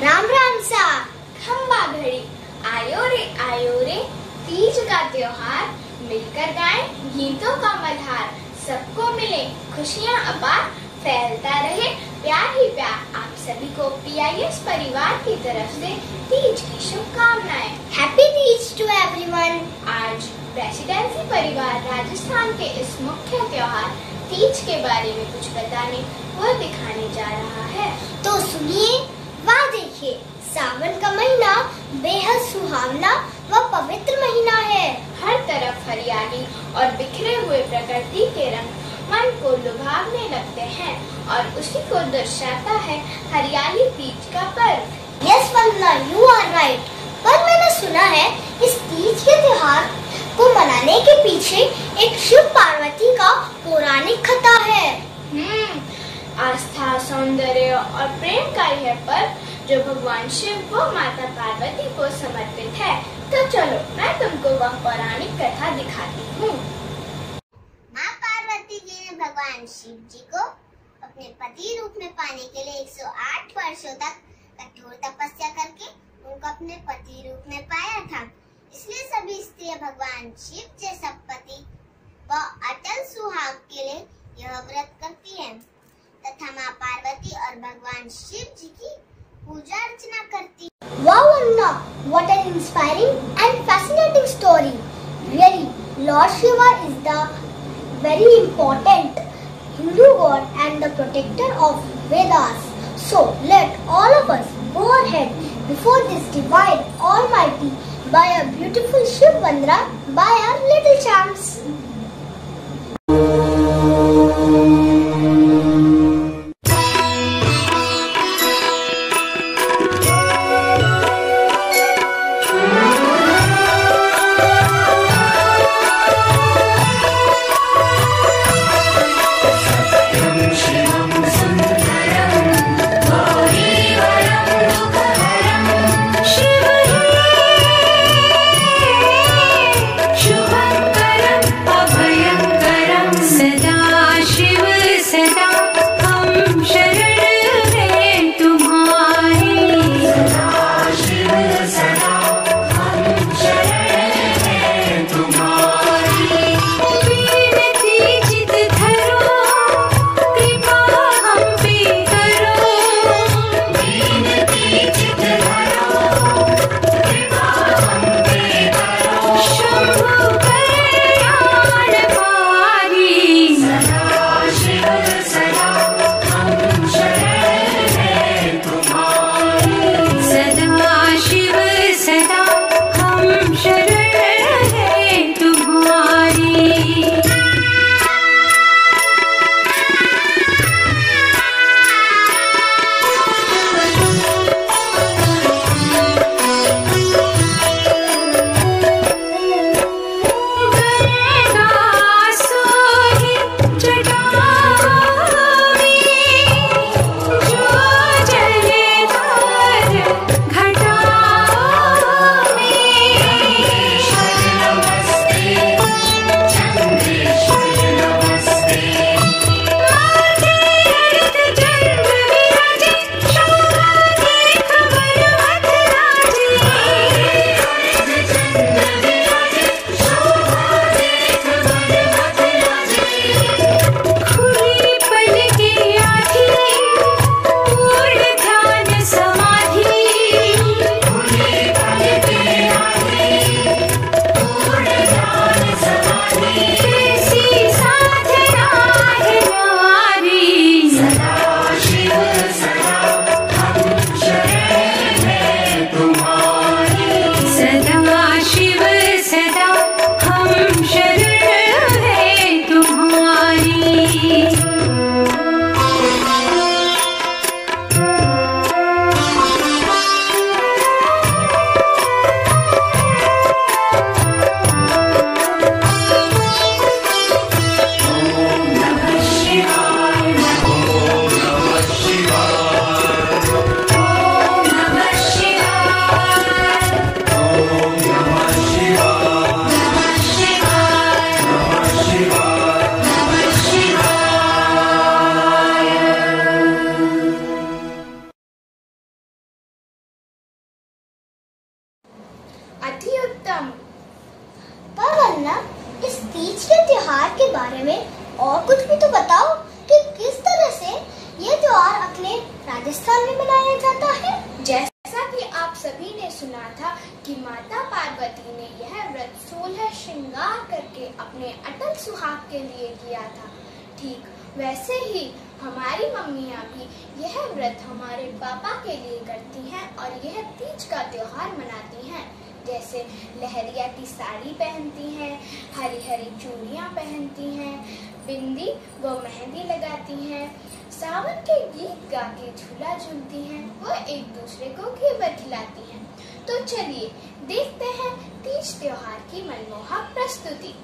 राम राम सा खम्बा घड़ी आयो रे आयो रे तीज का त्योहार। मिलकर गाएँ गीतों का मल्हार सबको मिले खुशियाँ अपार। फैलता रहे प्यार ही प्यार। आप सभी को पीआईएस परिवार की तरफ़ से तीज की शुभकामनाएँ। हैप्पी तीज टू एवरीवन आज प्रेसिडेंसी परिवार राजस्थान के इस मुख्य त्योहार तीज के बारे में कुछ बताने व दिखाने जा रहा है तो सुनिए वाह देखिए सावन का महीना बेहद सुहावना व पवित्र महीना है। हर तरफ़ हरियाली और बिखरे हुए प्रकृति के रंग मन को लुभावने लगते हैं और उसी को दर्शाता है हरियाली तीज का पर्व। Yes Vandana you are right पर मैंने सुना है इस तीज के त्योहार को मनाने के पीछे एक शिव पार्वती का पौराणिक कथा है। हम्म आस्था सौंदर्य और प्रेम का यह पर्व जो भगवान शिव व माता पार्वती को समर्पित है। तो चलो, मैं तुमको वह पौराणिक कथा दिखाती हूँ। माँ पार्वती जी ने भगवान शिव जी को अपने पति रूप में पाने के लिए 108 वर्षों तक कठोर तपस्या करके उनको अपने पति रूप में पाया था। इसलिए सभी स्त्री भगवान शिव जैसा पति व अटल सुहाग के लिए यह व्रत करती है। तथा माँ पार्वती और भगवान शिव जी की पूजा अर्चना करती Wow Anna, what an inspiring and fascinating story. Really, Lord Shiva is the very important Hindu god and the protector of Vedas. So let all of us go ahead before this divine Almighty by a beautiful Shiv Vandana by our little champs. Parvati ने यह व्रत सोलह श्रृंगार करके अपने अटल सुहाग के लिए किया था। ठीक वैसे ही हमारी मम्मियाँ भी यह व्रत हमारे पापा के लिए करती हैं और यह तीज का त्योहार मनाती हैं। जैसे लहरिया की साड़ी पहनती हैं हरी हरी चूड़ियाँ पहनती हैं, बिंदी व मेहंदी लगाती हैं। सावन के गीत गा के झूला झूलती हैं वो एक दूसरे को घेवर खिलाती हैं। तो चलिए देखते हैं तीज त्योहार की मनमोहक प्रस्तुति।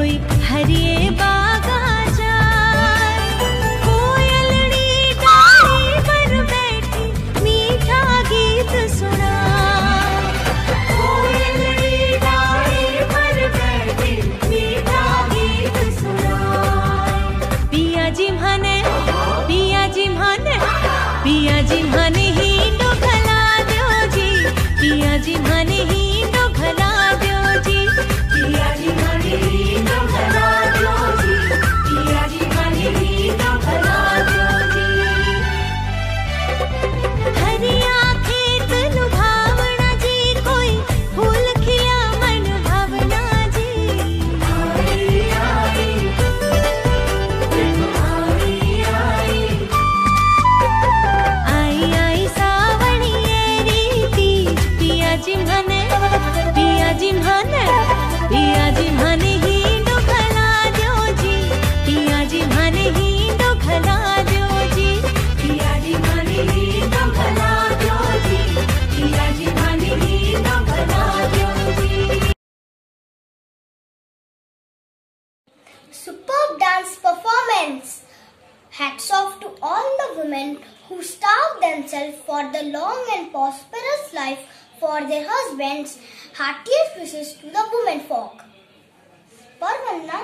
कोई हरिए बा। All the women who starved themselves for the long and prosperous life for their husbands. Heartiest wishes to the women folk. पर वरना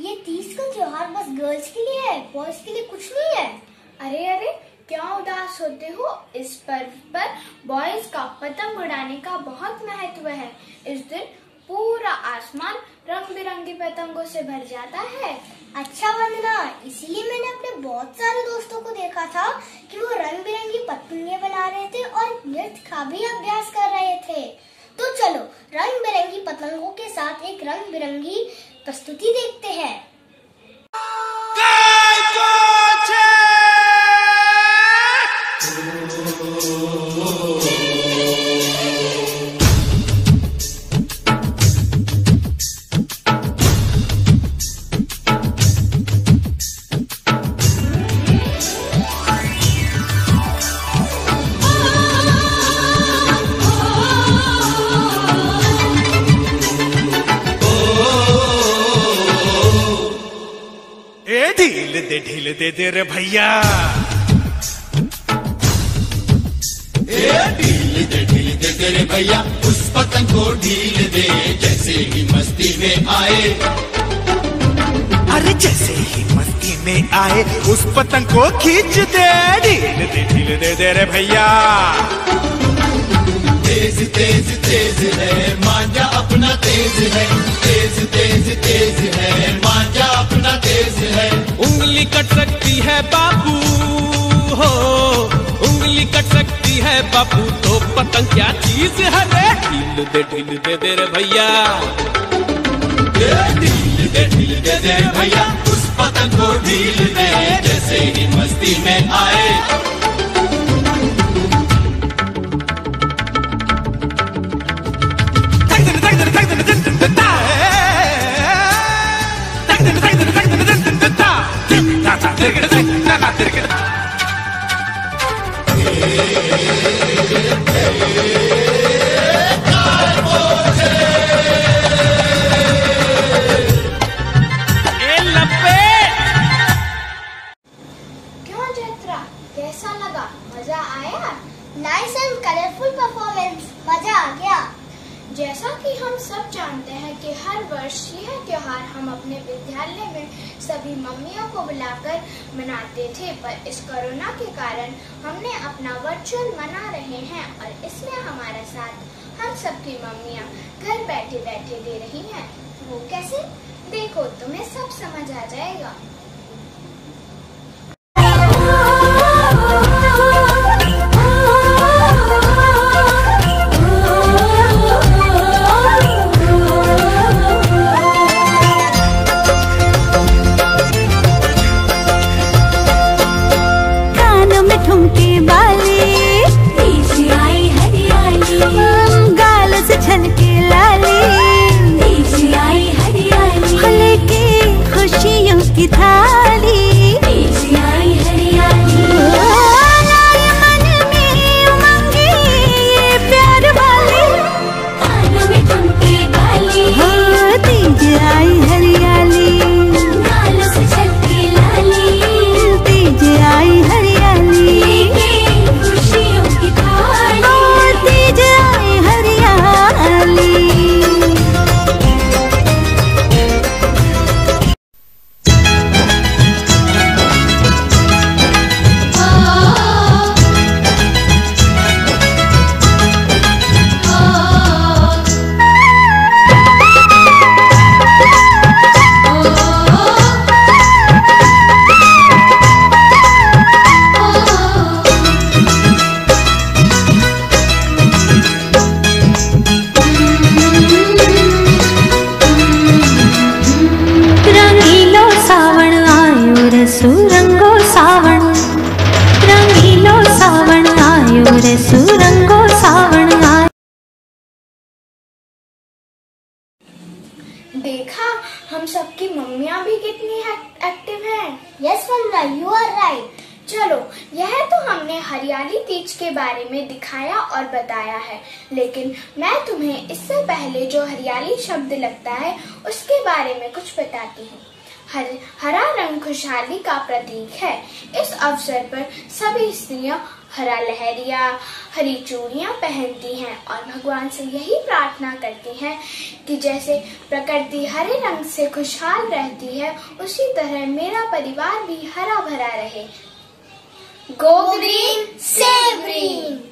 ये तीज का त्योहार बस गर्ल्स के लिए है बॉयज़ के लिए कुछ नहीं है अरे अरे क्या उदास होते हो इस पर्व पर बॉयज़ का पतंग उड़ाने का बहुत महत्व है इस दिन पूरा आसमान रंग बिरंगी पतंगों से भर जाता है। अच्छा वंदना इसीलिए मैंने अपने बहुत सारे दोस्तों को देखा था कि वो रंग बिरंगी पतंगे बना रहे थे और नृत्य का भी अभ्यास कर रहे थे। तो चलो, रंग बिरंगी पतंगों के साथ एक रंग बिरंगी प्रस्तुति देखते हैं। ढील दे दे दे रे भैया। ढील दे ढील दे तेरे भैया उस पतंग को ढील दे जैसे ही मस्ती में आए। अरे जैसे ही मस्ती में आए उस पतंग को खींच दे ढील दे ढील दे दे रे भैया। तेज तेज तेज है। मांझा अपना तेज है। तेज तेज तेज है। मांझा अपना तेज है। उंगली कट सकती है बाबू हो। उंगली कट सकती है बाबू तो पतंग क्या चीज़ है रे? ढील दे ढील दे दे रे भैया। ढील दे ढील दे दे भैया। उस पतंग को ढील दे जैसे ही मस्ती में आए। the die. यह त्यौहार हम अपने विद्यालय में सभी मम्मियों को बुलाकर मनाते थे, पर इस कोरोना के कारण हमने अपना वर्चुअल मना रहे हैं और इसमें हमारा साथ हम सबकी मम्मियाँ घर बैठे बैठे दे रही हैं। वो कैसे? देखो, तुम्हें सब समझ आ जाएगा। चलो, यह तो हमने हरियाली तीज के बारे में दिखाया और बताया है, लेकिन मैं तुम्हें इससे पहले जो हरियाली शब्द लगता है, उसके बारे में कुछ बताती हूँ। हर, हरा रंग खुशहाली का प्रतीक है। इस अवसर पर सभी स्त्रियाँ हरा लहरिया, हरी चूड़ियाँ पहनती हैं और भगवान से यही प्रार्थना करती हैं कि जैसे प्रकृति हरे रंग से खुशहाल रहती है, उसी तरह मेरा परिवार भी हरा भरा रहे। Goblin sempre!